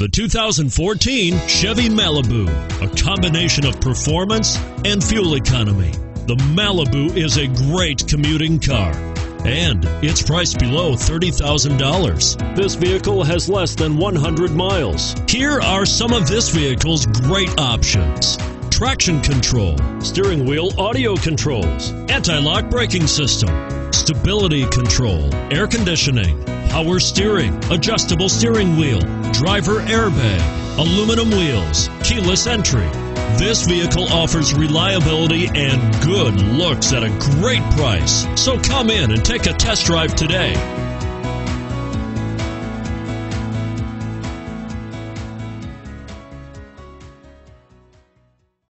The 2014 Chevy Malibu, a combination of performance and fuel economy. The Malibu is a great commuting car and it's priced below $30,000. This vehicle has less than 100 miles. Here are some of this vehicle's great options traction control, steering wheel audio controls, anti lock braking system, stability control, air conditioning, power steering, adjustable steering wheel, driver airbag, aluminum wheels, keyless entry. This vehicle offers reliability and good looks at a great price. So come in and take a test drive today.